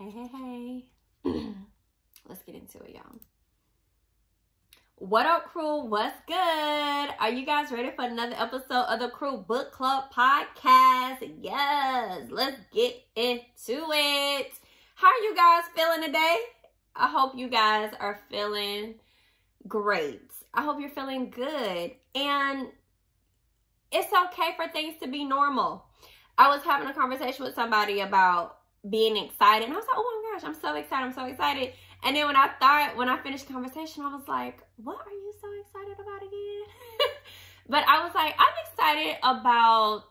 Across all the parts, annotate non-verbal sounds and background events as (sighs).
Hey, hey, hey. (clears throat) Let's get into it, y'all. What up, crew? What's good? Are you guys ready for another episode of the Crew Book Club podcast? Yes, let's get into it. How are you guys feeling today? I hope you guys are feeling great. I hope you're feeling good. And it's okay for things to be normal. I was having a conversation with somebody about being excited. And I was like, oh my gosh, I'm so excited. I'm so excited. And then when I thought, when I finished the conversation, I was like, what are you so excited about again? (laughs) but I was like, I'm excited about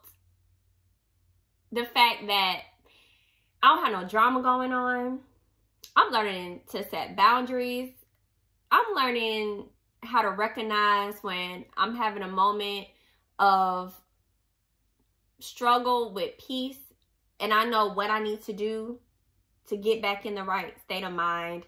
the fact that I don't have no drama going on. I'm learning to set boundaries. I'm learning how to recognize when I'm having a moment of struggle with peace and I know what I need to do to get back in the right state of mind.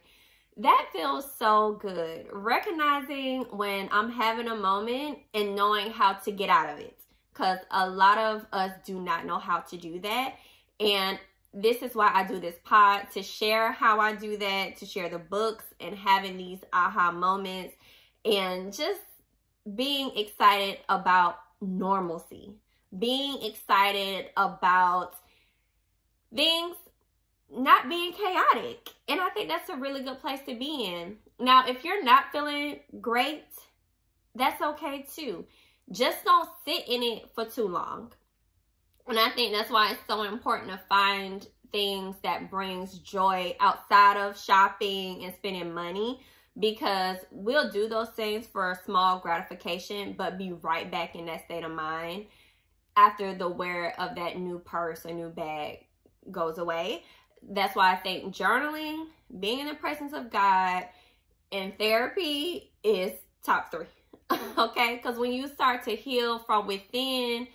That feels so good. Recognizing when I'm having a moment and knowing how to get out of it. Because a lot of us do not know how to do that. And this is why I do this pod to share how I do that, to share the books and having these aha moments and just being excited about normalcy, being excited about things not being chaotic. And I think that's a really good place to be in. Now, if you're not feeling great, that's okay too. Just don't sit in it for too long. And I think that's why it's so important to find things that brings joy outside of shopping and spending money because we'll do those things for a small gratification but be right back in that state of mind after the wear of that new purse or new bag goes away. That's why I think journaling, being in the presence of God, and therapy is top three. (laughs) okay? Because when you start to heal from within,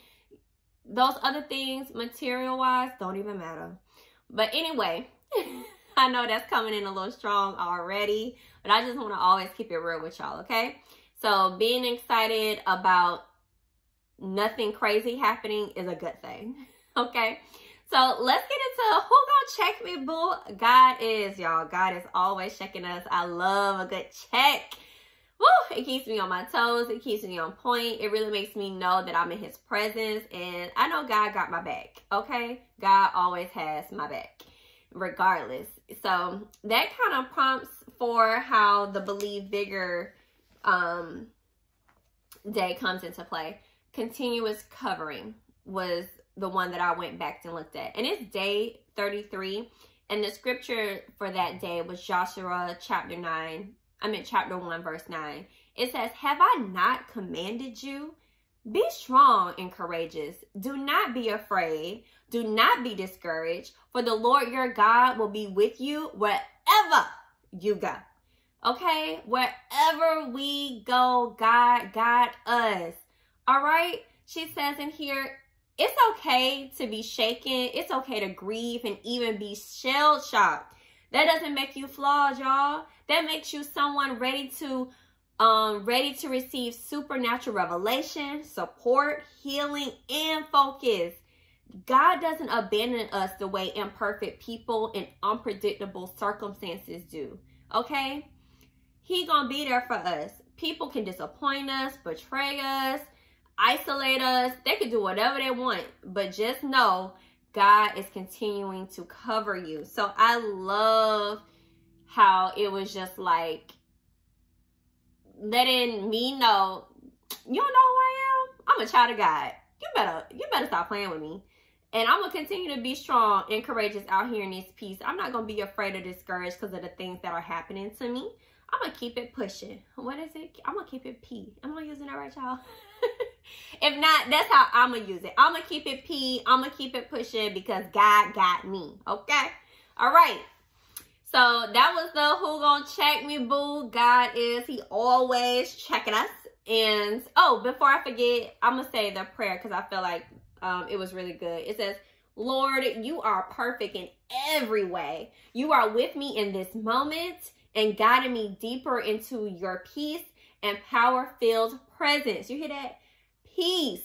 those other things, material wise, don't even matter. But anyway, (laughs) I know that's coming in a little strong already, but I just want to always keep it real with y'all, okay? So being excited about nothing crazy happening is a good thing, (laughs) okay? So let's get into who gonna check me, boo. God is, y'all. God is always checking us. I love a good check. Woo, it keeps me on my toes. It keeps me on point. It really makes me know that I'm in his presence. And I know God got my back, okay? God always has my back, regardless. So that kind of prompts for how the Believe Bigger um, day comes into play. Continuous covering was the one that I went back and looked at. And it's day 33. And the scripture for that day was Joshua chapter 9. I mean, chapter 1, verse 9. It says, Have I not commanded you? Be strong and courageous. Do not be afraid. Do not be discouraged, for the Lord your God will be with you wherever you go. Okay? Wherever we go, God got us. All right? She says in here, it's okay to be shaken. It's okay to grieve and even be shell shocked. That doesn't make you flawed, y'all. That makes you someone ready to um ready to receive supernatural revelation, support, healing, and focus. God doesn't abandon us the way imperfect people and unpredictable circumstances do. Okay? He gonna be there for us. People can disappoint us, betray us, isolate us. They can do whatever they want, but just know God is continuing to cover you. So I love how it was just like letting me know, you don't know who I am? I'm a child of God. You better, you better stop playing with me. And I'm going to continue to be strong and courageous out here in this piece. I'm not going to be afraid or discouraged because of the things that are happening to me. I'm going to keep it pushing. What is it? I'm going to keep it P. Am I using that right, y'all? (laughs) if not, that's how I'm going to use it. I'm going to keep it P. I'm going to keep it pushing because God got me. Okay? All right. So that was the who gonna check me boo. God is, he always checking us. And, oh, before I forget, I'm going to say the prayer because I feel like um, it was really good. It says, Lord, you are perfect in every way. You are with me in this moment and guiding me deeper into your peace and power-filled presence. You hear that? Peace,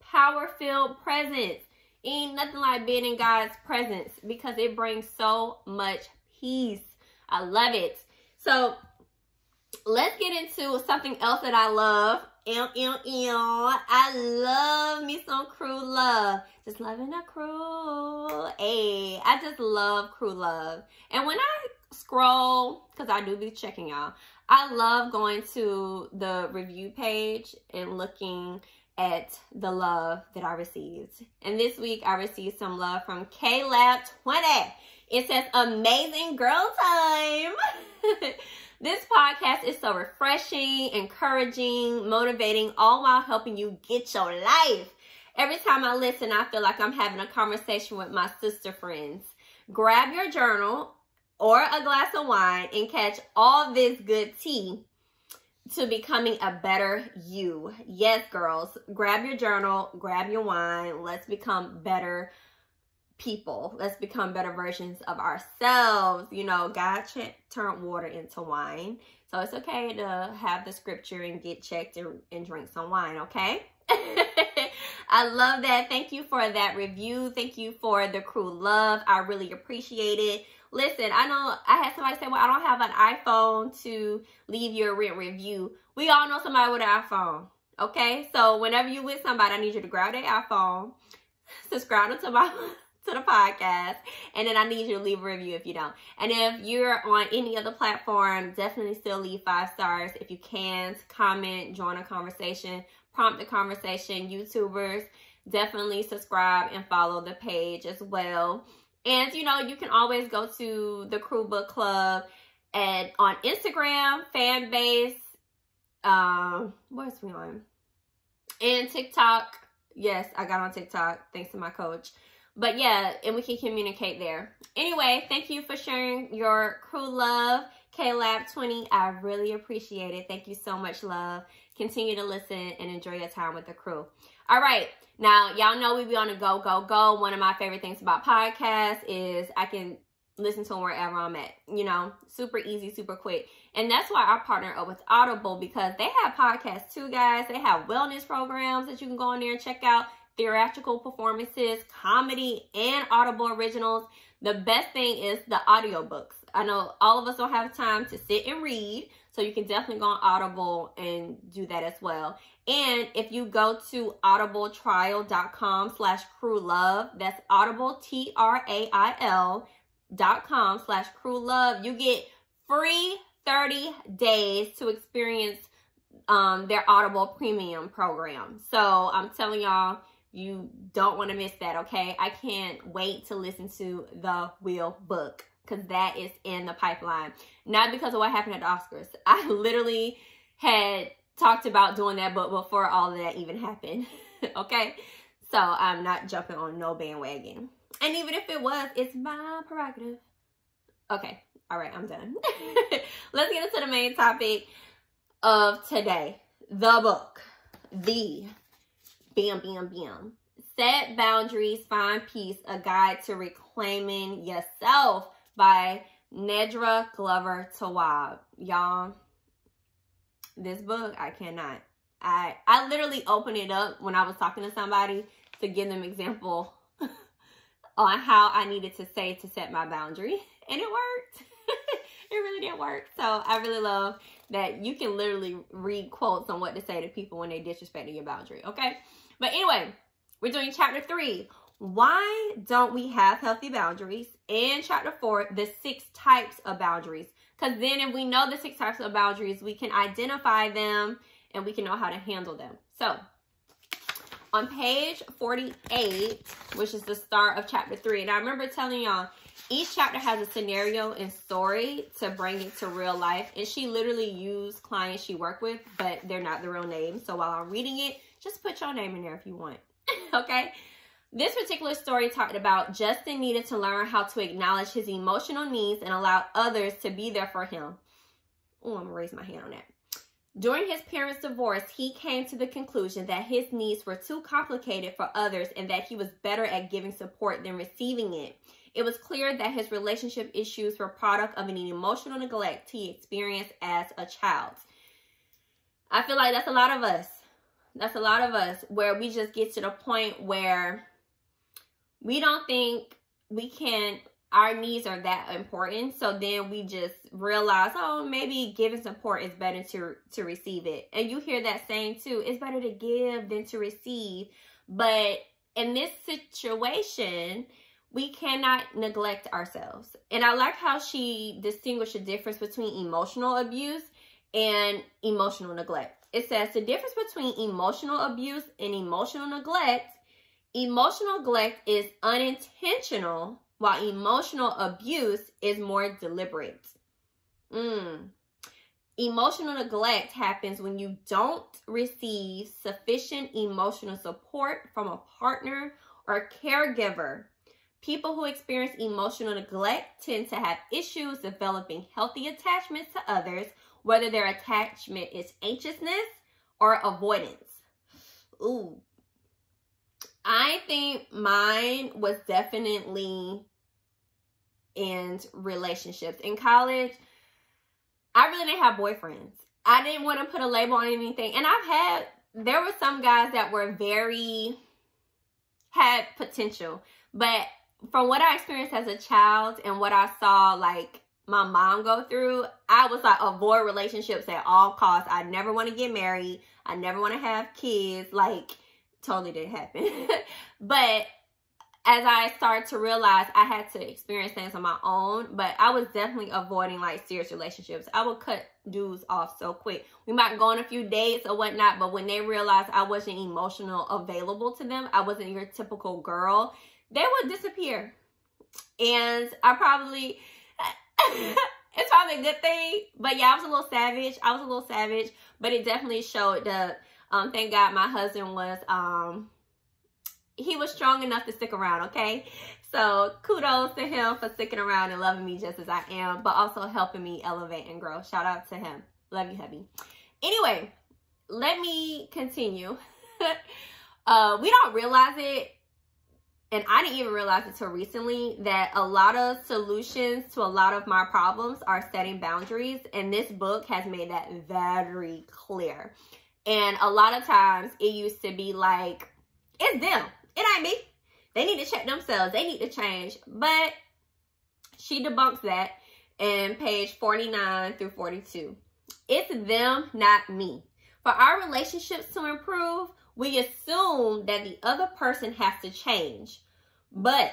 power-filled presence. Ain't nothing like being in God's presence because it brings so much peace. I love it. So let's get into something else that I love. Ew, ew, ew. I love me some crew love. Just loving a crew. Hey, I just love crew love. And when I scroll, because I do be checking y'all, I love going to the review page and looking at the love that I received. And this week I received some love from KLab20. It says, amazing girl time. (laughs) this podcast is so refreshing, encouraging, motivating, all while helping you get your life. Every time I listen, I feel like I'm having a conversation with my sister friends. Grab your journal or a glass of wine and catch all this good tea to becoming a better you. Yes, girls, grab your journal, grab your wine. Let's become better people. Let's become better versions of ourselves. You know, God turned water into wine. So it's okay to have the scripture and get checked and, and drink some wine, okay? (laughs) I love that. Thank you for that review. Thank you for the crew love. I really appreciate it. Listen, I know I had somebody say, well, I don't have an iPhone to leave you a written review. We all know somebody with an iPhone. Okay, so whenever you with somebody, I need you to grab their iPhone, (laughs) subscribe to my (laughs) to the podcast, and then I need you to leave a review if you don't. And if you're on any other platform, definitely still leave five stars if you can. Comment, join a conversation, prompt a conversation. YouTubers, definitely subscribe and follow the page as well. And you know, you can always go to the Crew Book Club and on Instagram, fan base, um, what's we on? And TikTok. Yes, I got on TikTok thanks to my coach. But yeah, and we can communicate there. Anyway, thank you for sharing your crew love. KLab20, I really appreciate it. Thank you so much, love. Continue to listen and enjoy your time with the crew. All right. Now, y'all know we be on a go, go, go. One of my favorite things about podcasts is I can listen to them wherever I'm at. You know, super easy, super quick. And that's why I partner up with Audible because they have podcasts too, guys. They have wellness programs that you can go in there and check out, theatrical performances, comedy, and Audible originals. The best thing is the audiobooks. I know all of us don't have time to sit and read, so you can definitely go on Audible and do that as well. And if you go to audibletrial.com slash crew love, that's audible, T-R-A-I-L dot com slash crew love, you get free 30 days to experience um, their Audible premium program. So I'm telling y'all, you don't want to miss that, okay? I can't wait to listen to the Will book because that is in the pipeline. Not because of what happened at the Oscars. I literally had talked about doing that but before all of that even happened, (laughs) okay? So I'm not jumping on no bandwagon. And even if it was, it's my prerogative. Okay, all right, I'm done. (laughs) Let's get into the main topic of today. The book. The Bam Bam Bam. Set Boundaries, Find Peace, A Guide to Reclaiming Yourself by Nedra Glover Tawwab. Y'all, this book, I cannot. I I literally opened it up when I was talking to somebody to give them example (laughs) on how I needed to say to set my boundary. And it worked. (laughs) it really did work. So I really love that you can literally read quotes on what to say to people when they disrespecting your boundary. Okay. But anyway, we're doing chapter three. Why don't we have healthy boundaries? And chapter four, the six types of boundaries. Because then if we know the six types of boundaries, we can identify them and we can know how to handle them. So on page 48, which is the start of chapter three, and I remember telling y'all, each chapter has a scenario and story to bring it to real life. And she literally used clients she worked with, but they're not the real names. So while I'm reading it, just put your name in there if you want. (laughs) okay? This particular story talked about Justin needed to learn how to acknowledge his emotional needs and allow others to be there for him. Oh, I'm gonna raise my hand on that. During his parents' divorce, he came to the conclusion that his needs were too complicated for others and that he was better at giving support than receiving it. It was clear that his relationship issues were product of an emotional neglect he experienced as a child. I feel like that's a lot of us. That's a lot of us where we just get to the point where We don't think we can our needs are that important. So then we just realize, oh, maybe giving support is better to to receive it. And you hear that saying too, it's better to give than to receive. But in this situation, we cannot neglect ourselves. And I like how she distinguished the difference between emotional abuse and emotional neglect. It says the difference between emotional abuse and emotional neglect. Emotional neglect is unintentional while emotional abuse is more deliberate. Mm. Emotional neglect happens when you don't receive sufficient emotional support from a partner or caregiver. People who experience emotional neglect tend to have issues developing healthy attachments to others, whether their attachment is anxiousness or avoidance. Ooh. I think mine was definitely in relationships. In college, I really didn't have boyfriends. I didn't want to put a label on anything. And I've had, there were some guys that were very, had potential. But from what I experienced as a child and what I saw, like, my mom go through, I was like, avoid relationships at all costs. I never want to get married. I never want to have kids. Like, totally didn't happen. (laughs) but as I started to realize I had to experience things on my own, but I was definitely avoiding like serious relationships. I would cut dudes off so quick. We might go on a few dates or whatnot, but when they realized I wasn't emotional available to them, I wasn't your typical girl, they would disappear. And I probably, (laughs) it's probably a good thing, but yeah, I was a little savage. I was a little savage, but it definitely showed that, um, thank God my husband was, um, he was strong enough to stick around, okay? So kudos to him for sticking around and loving me just as I am, but also helping me elevate and grow. Shout out to him. Love you, hubby. Anyway, let me continue. (laughs) uh, we don't realize it, and I didn't even realize it until recently, that a lot of solutions to a lot of my problems are setting boundaries, and this book has made that very clear. And a lot of times it used to be like, it's them it ain't me. They need to check themselves. They need to change. But she debunks that in page 49 through 42. It's them, not me. For our relationships to improve, we assume that the other person has to change. But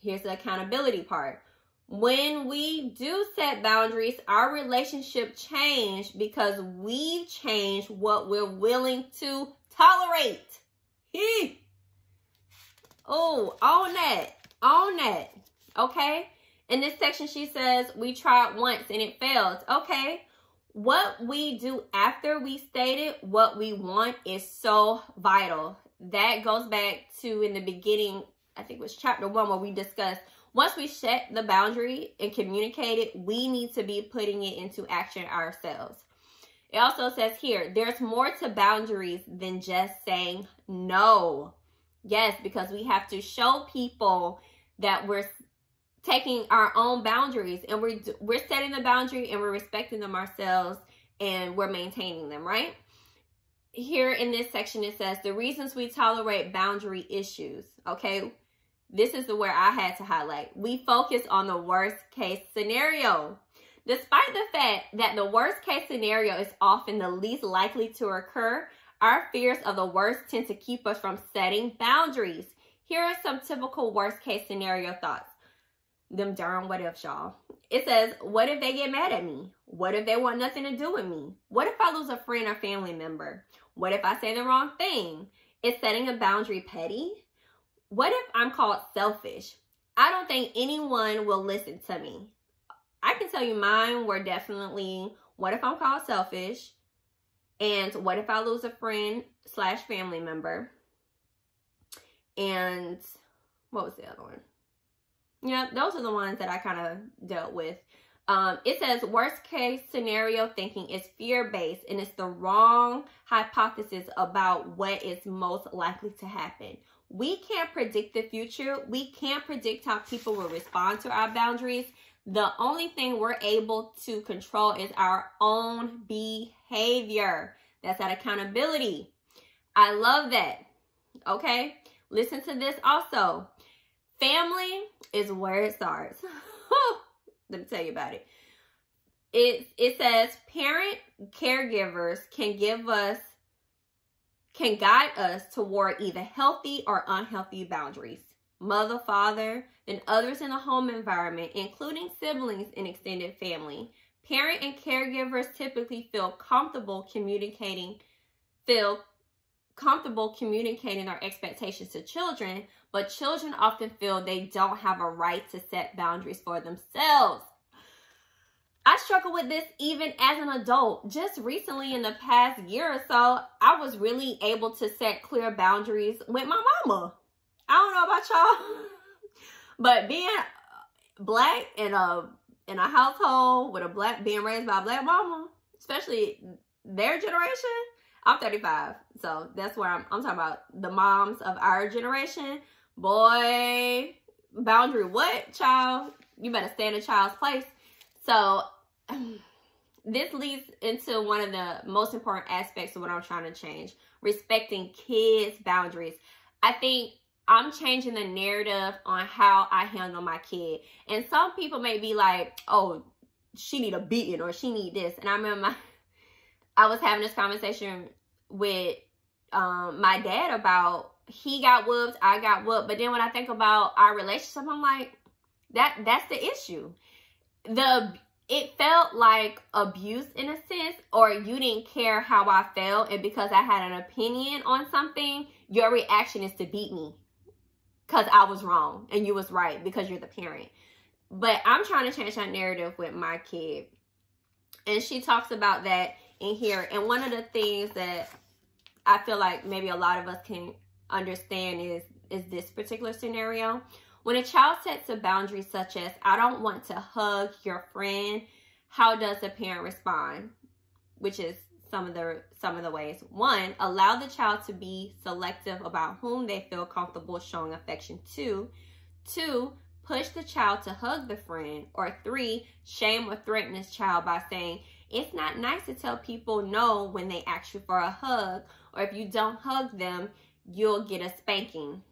here's the accountability part. When we do set boundaries, our relationship change because we change what we're willing to tolerate. He. Oh, on that. On that. Okay? In this section, she says, we tried once and it failed. Okay. What we do after we stated what we want is so vital. That goes back to in the beginning, I think it was chapter one, where we discussed once we set the boundary and communicate it, we need to be putting it into action ourselves. It also says here, there's more to boundaries than just saying no. Yes, because we have to show people that we're taking our own boundaries and we're we're setting the boundary and we're respecting them ourselves and we're maintaining them, right? Here in this section it says the reasons we tolerate boundary issues, okay? This is the where I had to highlight. We focus on the worst case scenario. Despite the fact that the worst case scenario is often the least likely to occur, our fears of the worst tend to keep us from setting boundaries. Here are some typical worst case scenario thoughts. Them darn what if, y'all. It says, what if they get mad at me? What if they want nothing to do with me? What if I lose a friend or family member? What if I say the wrong thing? Is setting a boundary petty? What if I'm called selfish? I don't think anyone will listen to me. I can tell you mine were definitely, what if I'm called selfish? And what if I lose a friend slash family member? And what was the other one? Yeah, those are the ones that I kind of dealt with. Um, it says worst case scenario thinking is fear based and it's the wrong hypothesis about what is most likely to happen. We can't predict the future. We can't predict how people will respond to our boundaries. The only thing we're able to control is our own behavior. That's that accountability. I love that. Okay. Listen to this also. family is where it starts. (laughs) Let me tell you about it. It it says parent caregivers can give us can guide us toward either healthy or unhealthy boundaries. Mother, father, and others in the home environment, including siblings and extended family. Parent and caregivers typically feel comfortable communicating, feel comfortable communicating their expectations to children, but children often feel they don't have a right to set boundaries for themselves. I struggle with this even as an adult. Just recently in the past year or so, I was really able to set clear boundaries with my mama. I don't know about y'all, (laughs) but being black in a in a household with a black being raised by a black mama, especially their generation, I'm 35. So that's where I'm I'm talking about the moms of our generation. Boy, boundary what, child? You better stand in a child's place. So (sighs) this leads into one of the most important aspects of what I'm trying to change respecting kids' boundaries. I think I'm changing the narrative on how I handle my kid. And some people may be like, oh, she need a beating or she need this. And I remember my, (laughs) I was having this conversation with um, my dad about he got whooped, I got whooped. But then when I think about our relationship, I'm like, that that's the issue. The it felt like abuse in a sense, or you didn't care how I felt, and because I had an opinion on something, your reaction is to beat me because I was wrong and you was right because you're the parent. But I'm trying to change that narrative with my kid. And she talks about that in here. And one of the things that I feel like maybe a lot of us can understand is is this particular scenario when a child sets a boundary such as, I don't want to hug your friend, how does the parent respond? Which is some of the some of the ways. One, allow the child to be selective about whom they feel comfortable showing affection to. Two, push the child to hug the friend. Or three, shame or threaten this child by saying, it's not nice to tell people no when they ask you for a hug, or if you don't hug them, you'll get a spanking.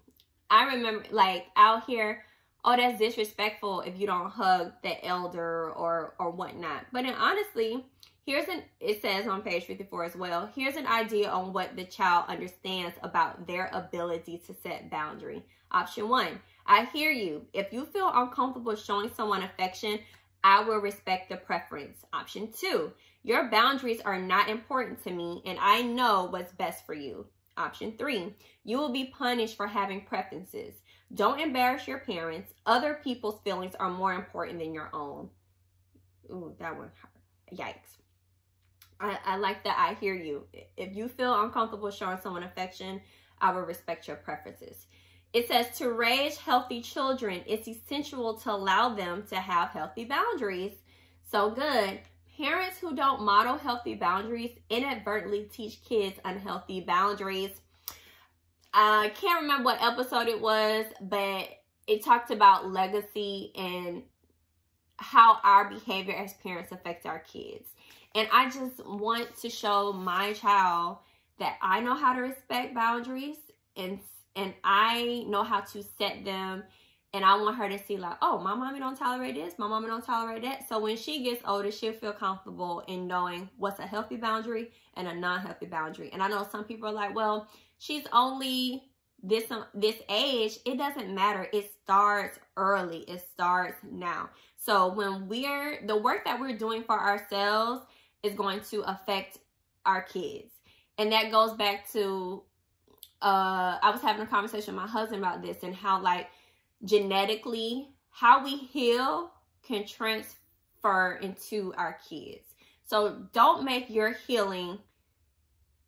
I remember like out here, oh, that's disrespectful if you don't hug the elder or or whatnot. But honestly, here's an it says on page 54 as well. Here's an idea on what the child understands about their ability to set boundary. Option one, I hear you. If you feel uncomfortable showing someone affection, I will respect the preference. Option two, your boundaries are not important to me and I know what's best for you. Option three, you will be punished for having preferences. Don't embarrass your parents. Other people's feelings are more important than your own. Ooh, that one hurt. Yikes. I, I like that I hear you. If you feel uncomfortable showing someone affection, I will respect your preferences. It says to raise healthy children, it's essential to allow them to have healthy boundaries. So good. Parents who don't model healthy boundaries inadvertently teach kids unhealthy boundaries. I can't remember what episode it was, but it talked about legacy and how our behavior as parents affects our kids. And I just want to show my child that I know how to respect boundaries and and I know how to set them and I want her to see like, oh, my mommy don't tolerate this, my mommy don't tolerate that. So when she gets older, she'll feel comfortable in knowing what's a healthy boundary and a non-healthy boundary. And I know some people are like, well, she's only this um, this age. It doesn't matter. It starts early. It starts now. So when we're the work that we're doing for ourselves is going to affect our kids. And that goes back to uh I was having a conversation with my husband about this and how like genetically, how we heal can transfer into our kids. So don't make your healing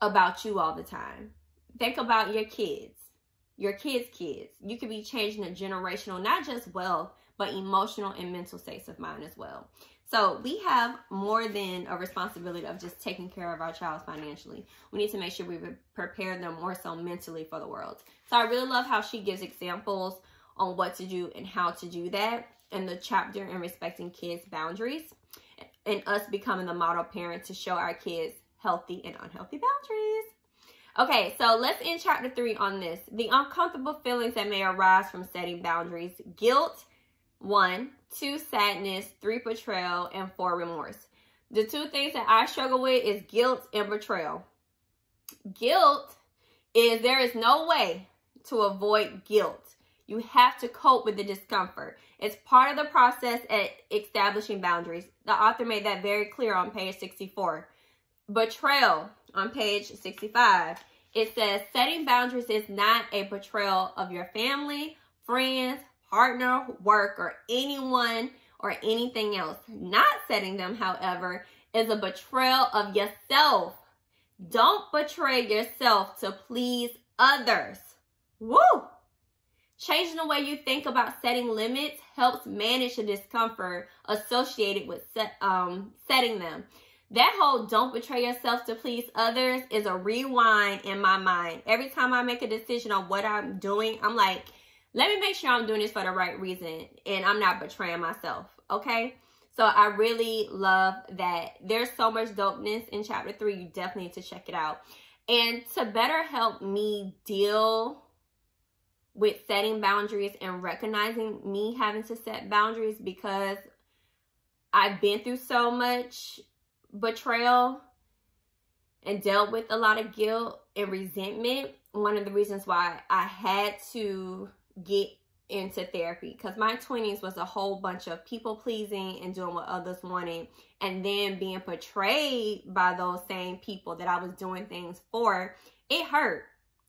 about you all the time. Think about your kids, your kids' kids. You could be changing a generational, not just wealth, but emotional and mental states of mind as well. So we have more than a responsibility of just taking care of our child financially. We need to make sure we prepare them more so mentally for the world. So I really love how she gives examples on what to do and how to do that and the chapter in respecting kids boundaries and us becoming the model parent to show our kids healthy and unhealthy boundaries Okay, so let's end chapter three on this. The uncomfortable feelings that may arise from setting boundaries. Guilt, one. Two, sadness. Three, betrayal. And four, remorse. The two things that I struggle with is guilt and betrayal. Guilt is there is no way to avoid guilt. You have to cope with the discomfort. It's part of the process at establishing boundaries. The author made that very clear on page 64. Betrayal on page 65. It says setting boundaries is not a betrayal of your family, friends, partner, work, or anyone or anything else. Not setting them, however, is a betrayal of yourself. Don't betray yourself to please others. Woo! Changing the way you think about setting limits helps manage the discomfort associated with set, um, setting them. That whole don't betray yourself to please others is a rewind in my mind. Every time I make a decision on what I'm doing, I'm like, let me make sure I'm doing this for the right reason and I'm not betraying myself. Okay. So I really love that. There's so much dopeness in chapter three. You definitely need to check it out. And to better help me deal with setting boundaries and recognizing me having to set boundaries because I've been through so much betrayal and dealt with a lot of guilt and resentment. One of the reasons why I had to get into therapy because my 20s was a whole bunch of people pleasing and doing what others wanted and then being portrayed by those same people that I was doing things for. It hurt.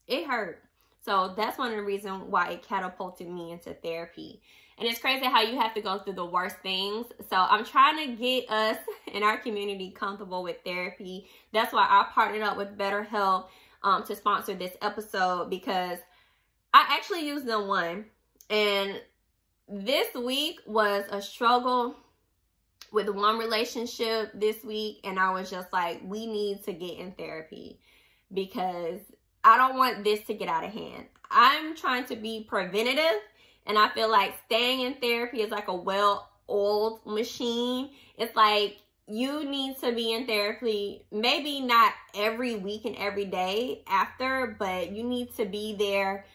It hurt. So that's one of the reasons why it catapulted me into therapy. And it's crazy how you have to go through the worst things. So I'm trying to get us (laughs) in our community comfortable with therapy. That's why I partnered up with BetterHelp um, to sponsor this episode because I actually used them one. And this week was a struggle with one relationship this week. And I was just like, we need to get in therapy because I don't want this to get out of hand. I'm trying to be preventative and I feel like staying in therapy is like a well-oiled machine. It's like you need to be in therapy, maybe not every week and every day after, but you need to be there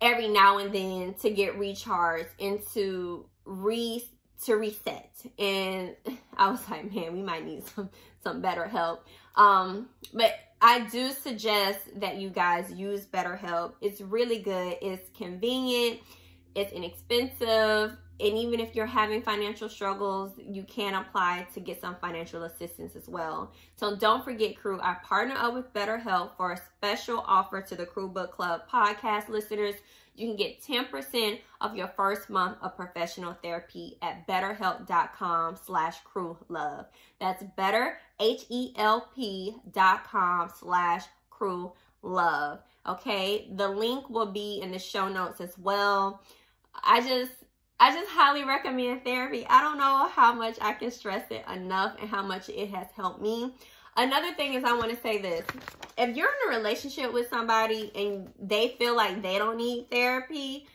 every now and then to get recharged and to re to reset. And (laughs) I was like, man, we might need some some better help. Um, but I do suggest that you guys use BetterHelp. It's really good. It's convenient. It's inexpensive. And even if you're having financial struggles, you can apply to get some financial assistance as well. So don't forget, crew, I partner up with BetterHelp for a special offer to the Crew Book Club podcast listeners. You can get 10% of your first month of professional therapy at betterhelp.com slash crew love. That's better, com slash crew love. Okay, the link will be in the show notes as well. I just I just highly recommend therapy. I don't know how much I can stress it enough and how much it has helped me. Another thing is I want to say this. If you're in a relationship with somebody and they feel like they don't need therapy,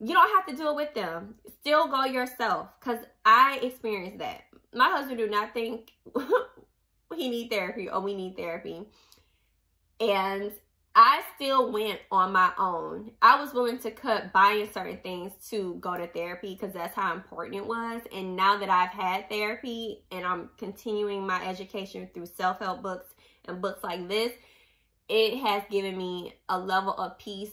you don't have to do it with them. Still go yourself because I experienced that. My husband do not think (laughs) he need therapy or we need therapy. And I still went on my own. I was willing to cut buying certain things to go to therapy because that's how important it was. And now that I've had therapy and I'm continuing my education through self-help books and books like this, it has given me a level of peace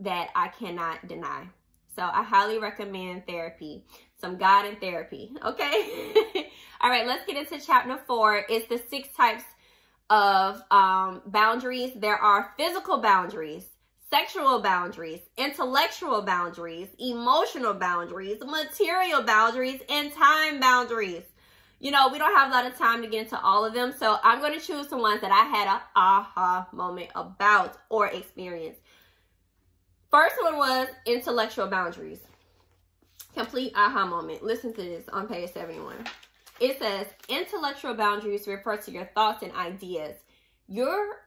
that I cannot deny. So I highly recommend therapy. Some God in therapy, (laughs) okay? (laughs) All right, let's get into chapter four. It's the six types of um, boundaries. There are physical boundaries, sexual boundaries, intellectual boundaries, emotional boundaries, material boundaries, and time boundaries. You know, we don't have a lot of time to get into all of them, so I'm going to choose the ones that I had a aha moment about or experience. First one was intellectual boundaries. Complete aha moment. Listen to this on page 71. It says intellectual boundaries refer to your thoughts and ideas. You're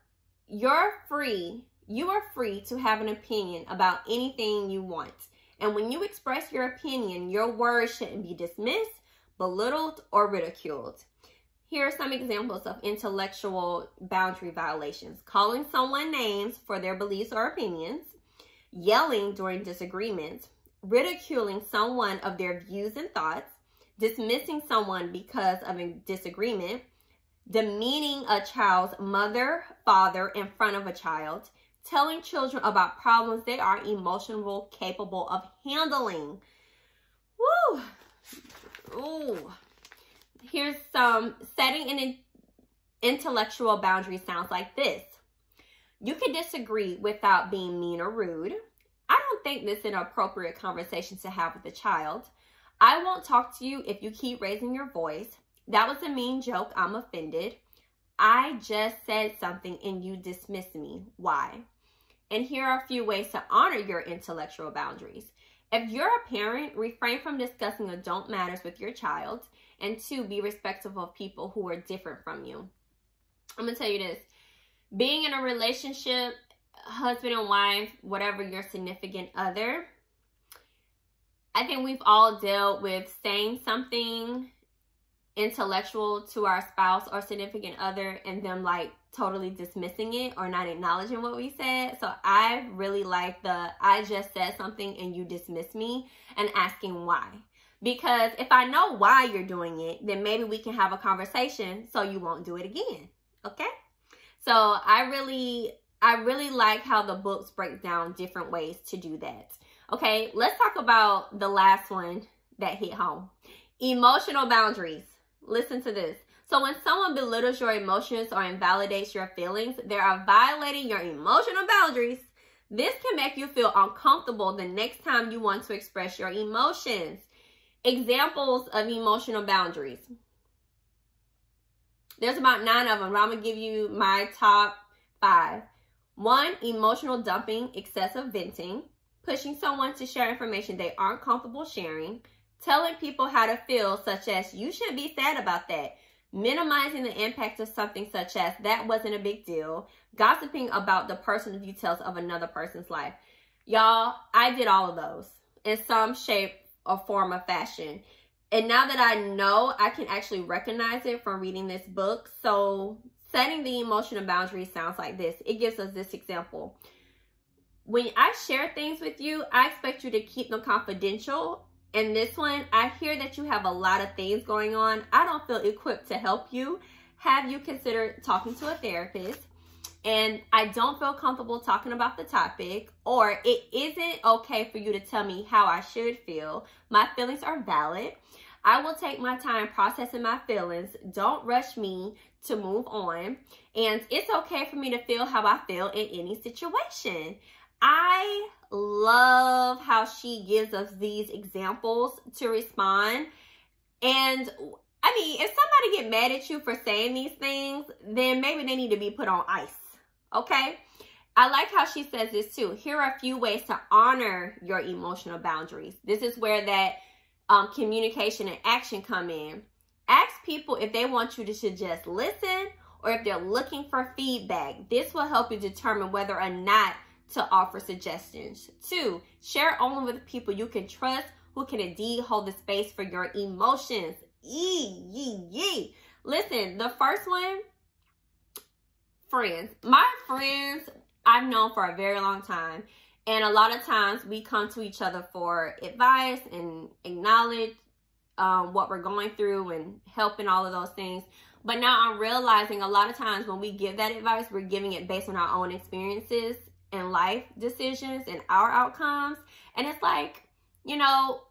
you're free. You are free to have an opinion about anything you want. And when you express your opinion, your words shouldn't be dismissed, belittled, or ridiculed. Here are some examples of intellectual boundary violations. Calling someone names for their beliefs or opinions, yelling during disagreements, ridiculing someone of their views and thoughts, dismissing someone because of a disagreement, demeaning a child's mother, father in front of a child, telling children about problems they are emotionally capable of handling. Woo! Ooh. Here's some setting an intellectual boundary sounds like this. You can disagree without being mean or rude. I don't think this is an appropriate conversation to have with a child. I won't talk to you if you keep raising your voice. That was a mean joke. I'm offended. I just said something and you dismiss me. Why? And here are a few ways to honor your intellectual boundaries. If you're a parent, refrain from discussing adult matters with your child. And two, be respectful of people who are different from you. I'm going to tell you this. Being in a relationship, husband and wife, whatever your significant other, I think we've all dealt with saying something intellectual to our spouse or significant other and them like totally dismissing it or not acknowledging what we said. So I really like the I just said something and you dismiss me and asking why. Because if I know why you're doing it, then maybe we can have a conversation so you won't do it again. Okay? So I really I really like how the books break down different ways to do that. Okay, let's talk about the last one that hit home. Emotional boundaries. Listen to this. So when someone belittles your emotions or invalidates your feelings, they are violating your emotional boundaries. This can make you feel uncomfortable the next time you want to express your emotions. Examples of emotional boundaries. There's about nine of them. I'm going to give you my top five. One, emotional dumping, excessive venting, pushing someone to share information they aren't comfortable sharing, telling people how to feel, such as, you shouldn't be sad about that, minimizing the impact of something such as, that wasn't a big deal, gossiping about the personal details of another person's life. Y'all, I did all of those in some shape or form or fashion. And now that I know, I can actually recognize it from reading this book. So setting the emotional boundaries sounds like this. It gives us this example. When I share things with you, I expect you to keep them confidential in this one, I hear that you have a lot of things going on. I don't feel equipped to help you. Have you considered talking to a therapist? And I don't feel comfortable talking about the topic, or it isn't okay for you to tell me how I should feel. My feelings are valid. I will take my time processing my feelings. Don't rush me to move on. And it's okay for me to feel how I feel in any situation. I love how she gives us these examples to respond. And I mean, if somebody get mad at you for saying these things, then maybe they need to be put on ice. Okay? I like how she says this too. Here are a few ways to honor your emotional boundaries. This is where that um, communication and action come in. Ask people if they want you to just listen or if they're looking for feedback. This will help you determine whether or not to offer suggestions. Two, share only with people you can trust who can indeed hold the space for your emotions. Yee, yee, yee. Listen, the first one, friends. My friends I've known for a very long time. And a lot of times we come to each other for advice and acknowledge um, what we're going through and helping all of those things. But now I'm realizing a lot of times when we give that advice, we're giving it based on our own experiences and life decisions and our outcomes. And it's like, you know,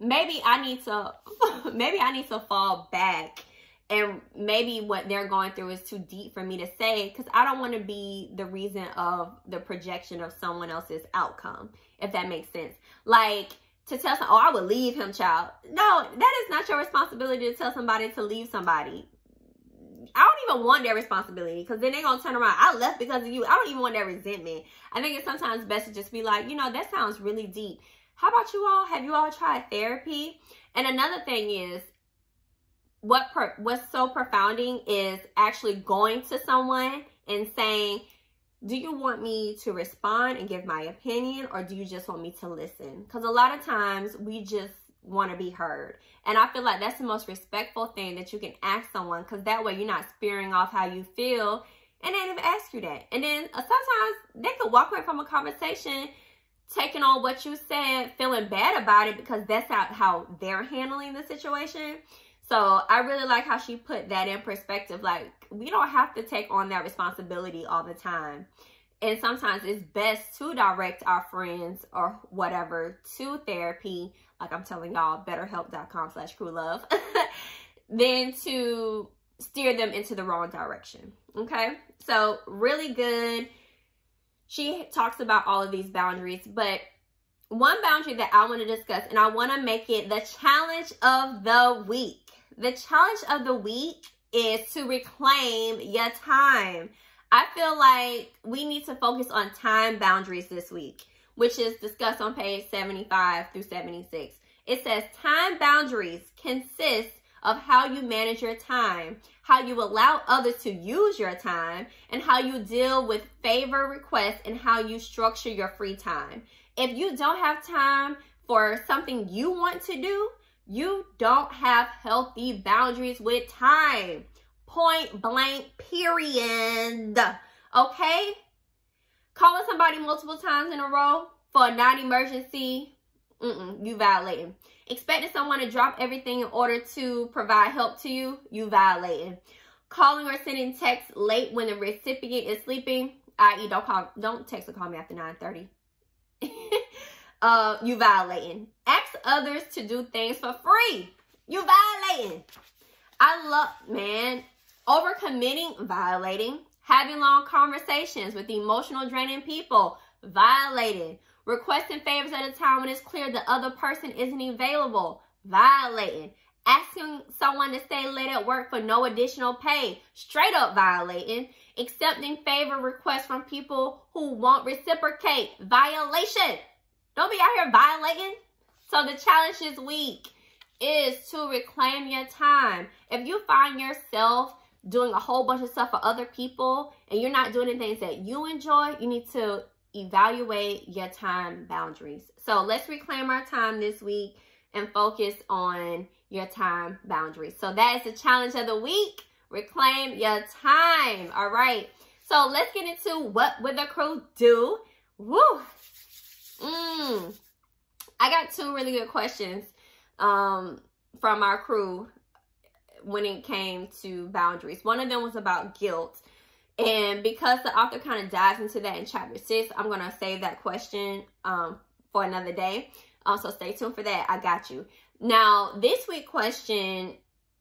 maybe I need to (laughs) maybe I need to fall back and maybe what they're going through is too deep for me to say because I don't want to be the reason of the projection of someone else's outcome, if that makes sense. Like to tell someone, oh, I would leave him, child. No, that is not your responsibility to tell somebody to leave somebody. I don't even want that responsibility because then they're going to turn around. I left because of you. I don't even want that resentment. I think it's sometimes best to just be like, you know, that sounds really deep. How about you all? Have you all tried therapy? And another thing is, what what's so profounding is actually going to someone and saying, do you want me to respond and give my opinion or do you just want me to listen? Because a lot of times we just want to be heard. And I feel like that's the most respectful thing that you can ask someone because that way you're not spearing off how you feel and they even ask you that. And then uh, sometimes they could walk away from a conversation taking on what you said, feeling bad about it because that's how, how they're handling the situation. So I really like how she put that in perspective. Like, we don't have to take on that responsibility all the time. And sometimes it's best to direct our friends or whatever to therapy. Like I'm telling y'all, betterhelp.com slash crew love. (laughs) than to steer them into the wrong direction. Okay. So really good. She talks about all of these boundaries, but one boundary that I want to discuss, and I want to make it the challenge of the week. The challenge of the week is to reclaim your time. I feel like we need to focus on time boundaries this week, which is discussed on page 75 through 76. It says time boundaries consist of how you manage your time, how you allow others to use your time, and how you deal with favor requests and how you structure your free time. If you don't have time for something you want to do, you don't have healthy boundaries with time. Point blank, period. Okay? Calling somebody multiple times in a row for a non-emergency, mm-mm, you violating. Expecting someone to drop everything in order to provide help to you, you violating. Calling or sending text late when the recipient is sleeping, i.e. don't call, don't text or call me after 9.30. (laughs) uh, you violating. Ask others to do things for free. You violating. I love, man, overcommitting, violating. Having long conversations with emotional draining people, violating. Requesting favors at a time when it's clear the other person isn't available, violating. Asking someone to stay late at work for no additional pay, straight up violating. Accepting favor requests from people who won't reciprocate, violation. Don't be out here violating. So the challenge this week is to reclaim your time. If you find yourself doing a whole bunch of stuff for other people and you're not doing the things that you enjoy, you need to evaluate your time boundaries. So let's reclaim our time this week and focus on your time boundaries. So that is the challenge of the week. Reclaim your time. All right. So let's get into what would the crew do. Woo. Mm. I got two really good questions um, from our crew when it came to boundaries. One of them was about guilt. And because the author kind of dives into that in chapter six, I'm going to save that question um, for another day. Also, stay tuned for that. I got you. Now, this week question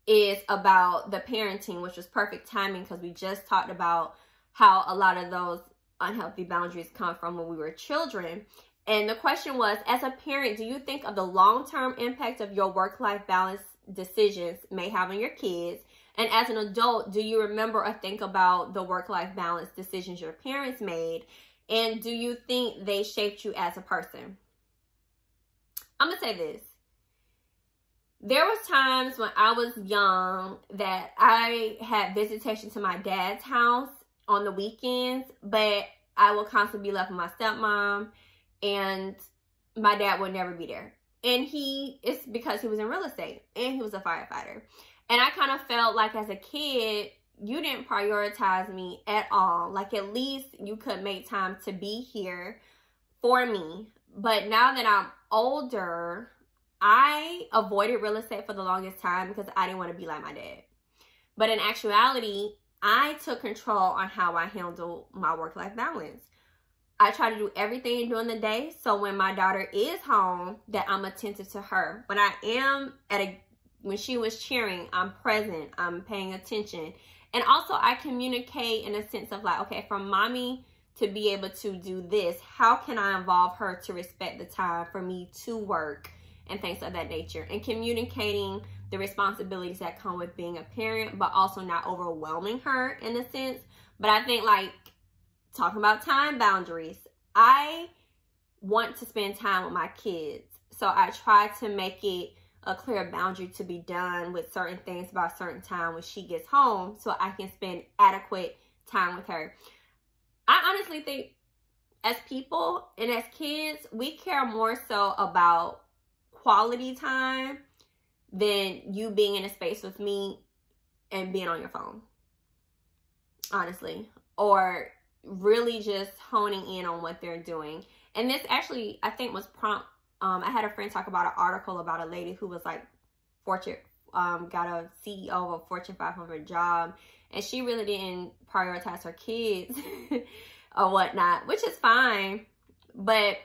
is about the parenting, which was perfect timing because we just talked about how a lot of those unhealthy boundaries come from when we were children. And the question was, as a parent, do you think of the long-term impact of your work-life balance decisions may have on your kids? And as an adult, do you remember or think about the work-life balance decisions your parents made? And do you think they shaped you as a person? I'm going to say this. There was times when I was young that I had visitation to my dad's house on the weekends, but I would constantly be left with my stepmom and my dad would never be there. And he, it's because he was in real estate and he was a firefighter. And I kind of felt like as a kid, you didn't prioritize me at all. Like at least you could make time to be here for me. But now that I'm older, I avoided real estate for the longest time because I didn't want to be like my dad. But in actuality, I took control on how I handle my work-life balance. I try to do everything during the day so when my daughter is home that I'm attentive to her. When I am at a when she was cheering, I'm present, I'm paying attention. And also I communicate in a sense of like, okay, from mommy to be able to do this, how can I involve her to respect the time for me to work and things of that nature? And communicating the responsibilities that come with being a parent, but also not overwhelming her in a sense. But I think like talking about time boundaries, I want to spend time with my kids. So I try to make it a clear boundary to be done with certain things by a certain time when she gets home so I can spend adequate time with her. I honestly think as people and as kids, we care more so about quality time than you being in a space with me and being on your phone. Honestly. Or really just honing in on what they're doing. And this actually, I think, was prompt. Um, I had a friend talk about an article about a lady who was like Fortune, um, got a CEO of a Fortune 500 job, and she really didn't prioritize her kids (laughs) or whatnot, which is fine. But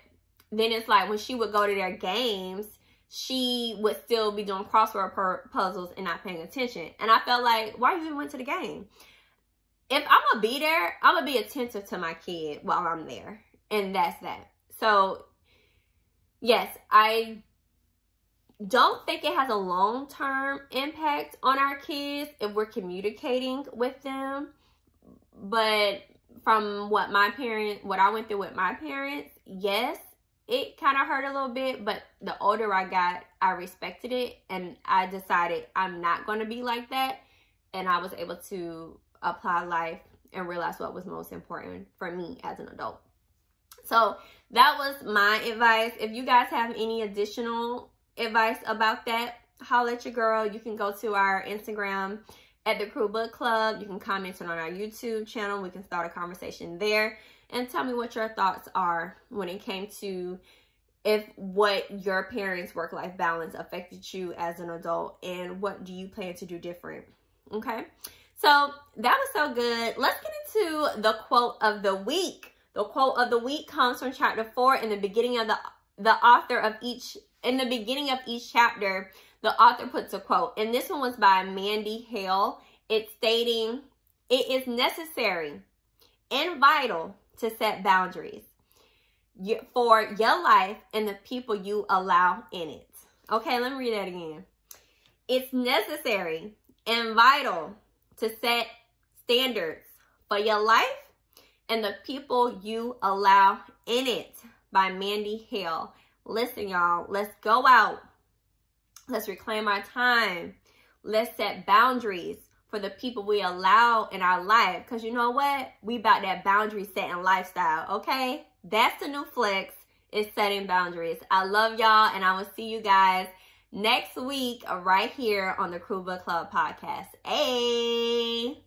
then it's like when she would go to their games, she would still be doing crossword puzzles and not paying attention. And I felt like, why you even went to the game? If I'm gonna be there, I'm gonna be attentive to my kid while I'm there. And that's that. So, yes, I don't think it has a long term impact on our kids if we're communicating with them. But from what my parents, what I went through with my parents, yes, it kind of hurt a little bit. But the older I got, I respected it and I decided I'm not going to be like that. And I was able to apply life and realize what was most important for me as an adult. So that was my advice. If you guys have any additional advice about that, holla at your girl. You can go to our Instagram at the Crew Book Club. You can comment on our YouTube channel. We can start a conversation there and tell me what your thoughts are when it came to if what your parents' work-life balance affected you as an adult and what do you plan to do different. Okay. So that was so good. Let's get into the quote of the week. The quote of the week comes from chapter four in the beginning of the the author of each in the beginning of each chapter, the author puts a quote, and this one was by Mandy Hale. It's stating, It is necessary and vital to set boundaries for your life and the people you allow in it. Okay, let me read that again. It's necessary and vital to set standards for your life and the people you allow in it by Mandy Hale. Listen, y'all, let's go out. Let's reclaim our time. Let's set boundaries for the people we allow in our life. Because you know what? We about that boundary setting lifestyle, okay? That's the new flex is setting boundaries. I love y'all, and I will see you guys next week uh, right here on the Crew Club podcast. Hey!